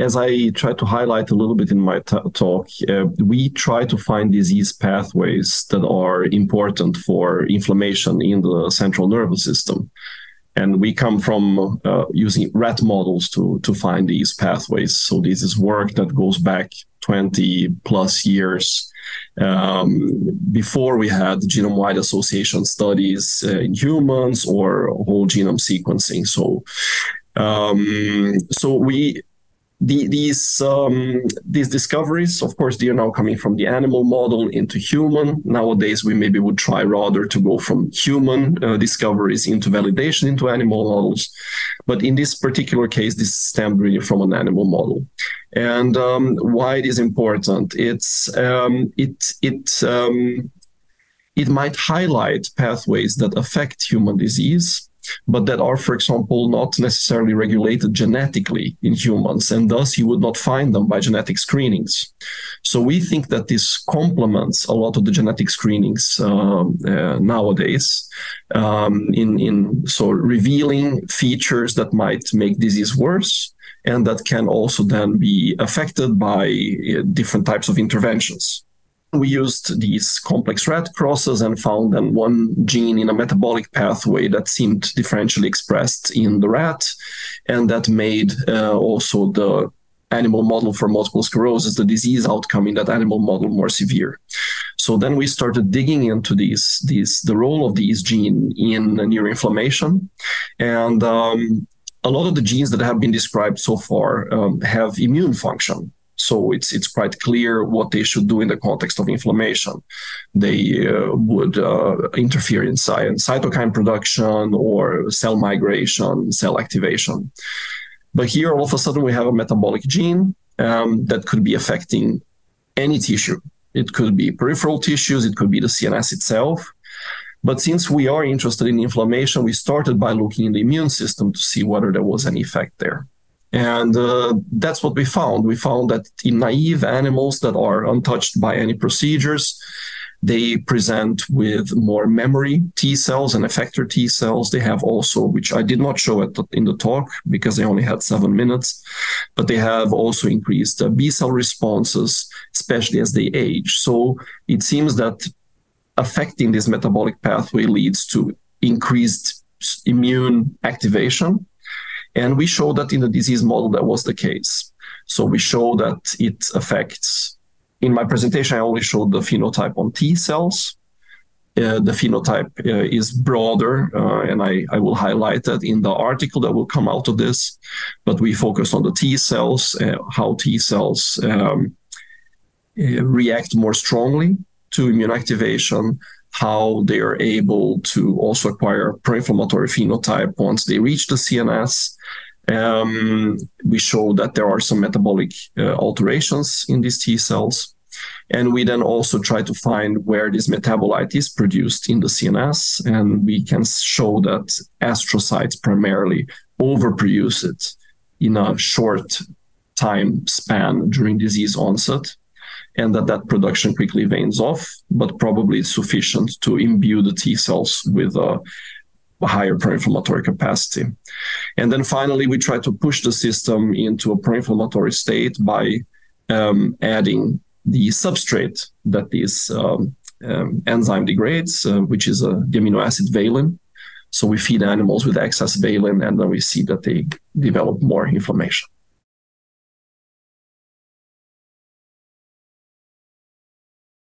as I try to highlight a little bit in my t- talk, uh, we try to find disease pathways that are important for inflammation in the central nervous system. And we come from uh, using rat models to, to find these pathways. So this is work that goes back 20 plus years um, before we had genome-wide association studies uh, in humans or whole genome sequencing. So, um, so we the, these um, these discoveries, of course, they are now coming from the animal model into human. Nowadays, we maybe would try rather to go from human uh, discoveries into validation into animal models. But in this particular case, this stemmed really from an animal model. And um, why it is important? It's um, it it um, it might highlight pathways that affect human disease but that are, for example, not necessarily regulated genetically in humans, and thus you would not find them by genetic screenings. So we think that this complements a lot of the genetic screenings um, uh, nowadays um, in, in so revealing features that might make disease worse and that can also then be affected by uh, different types of interventions we used these complex rat crosses and found then one gene in a metabolic pathway that seemed differentially expressed in the rat, and that made uh, also the animal model for multiple sclerosis, the disease outcome in that animal model more severe. So then we started digging into these, these the role of these gene in neuroinflammation, and um, a lot of the genes that have been described so far um, have immune function. So it's it's quite clear what they should do in the context of inflammation. They uh, would uh, interfere in cy- cytokine production or cell migration, cell activation. But here, all of a sudden, we have a metabolic gene um, that could be affecting any tissue. It could be peripheral tissues, it could be the CNS itself. But since we are interested in inflammation, we started by looking in the immune system to see whether there was any effect there. And uh, that's what we found. We found that in naive animals that are untouched by any procedures, they present with more memory T cells and effector T cells. They have also, which I did not show the, in the talk because they only had seven minutes, but they have also increased uh, B cell responses, especially as they age. So it seems that affecting this metabolic pathway leads to increased immune activation and we show that in the disease model that was the case. So we show that it affects, in my presentation, I only showed the phenotype on T cells. Uh, the phenotype uh, is broader, uh, and I, I will highlight that in the article that will come out of this. But we focus on the T cells, uh, how T cells um, uh, react more strongly to immune activation, how they are able to also acquire pro-inflammatory phenotype once they reach the CNS. Um, we show that there are some metabolic uh, alterations in these T cells. And we then also try to find where this metabolite is produced in the CNS. And we can show that astrocytes primarily overproduce it in a short time span during disease onset and that that production quickly wanes off, but probably it's sufficient to imbue the T cells with a, higher pro-inflammatory capacity. And then finally, we try to push the system into a pro-inflammatory state by um, adding the substrate that this um, um, enzyme degrades, uh, which is a, the amino acid valine. So we feed animals with excess valine, and then we see that they develop more inflammation.